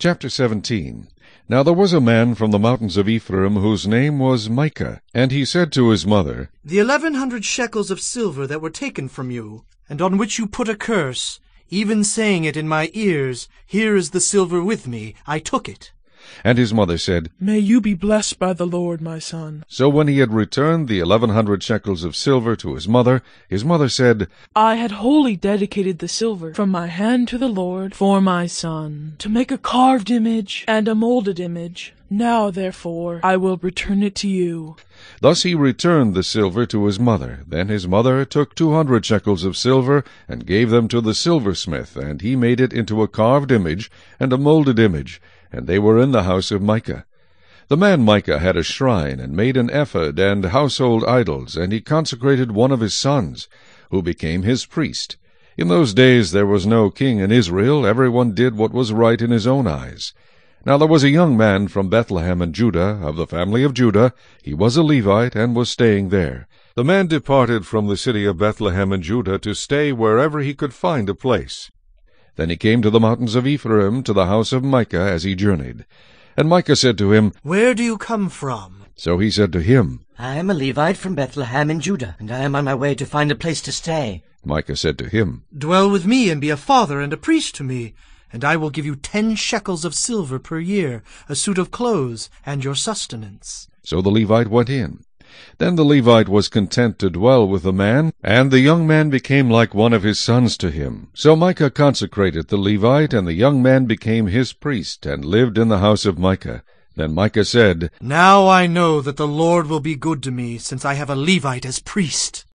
Chapter 17 Now there was a man from the mountains of Ephraim whose name was Micah. And he said to his mother, The eleven hundred shekels of silver that were taken from you, and on which you put a curse, even saying it in my ears, Here is the silver with me, I took it. And his mother said, May you be blessed by the Lord, my son. So when he had returned the eleven hundred shekels of silver to his mother, his mother said, I had wholly dedicated the silver from my hand to the Lord for my son, to make a carved image and a molded image. Now, therefore, I will return it to you. Thus he returned the silver to his mother. Then his mother took two hundred shekels of silver, and gave them to the silversmith, and he made it into a carved image and a molded image, and they were in the house of Micah. The man Micah had a shrine, and made an ephod and household idols, and he consecrated one of his sons, who became his priest. In those days there was no king in Israel, every one did what was right in his own eyes. Now there was a young man from Bethlehem in Judah, of the family of Judah. He was a Levite, and was staying there. The man departed from the city of Bethlehem in Judah to stay wherever he could find a place. Then he came to the mountains of Ephraim, to the house of Micah, as he journeyed. And Micah said to him, Where do you come from? So he said to him, I am a Levite from Bethlehem in Judah, and I am on my way to find a place to stay. Micah said to him, Dwell with me, and be a father and a priest to me, and I will give you ten shekels of silver per year, a suit of clothes, and your sustenance. So the Levite went in. Then the Levite was content to dwell with the man, and the young man became like one of his sons to him. So Micah consecrated the Levite, and the young man became his priest, and lived in the house of Micah. Then Micah said, Now I know that the Lord will be good to me, since I have a Levite as priest.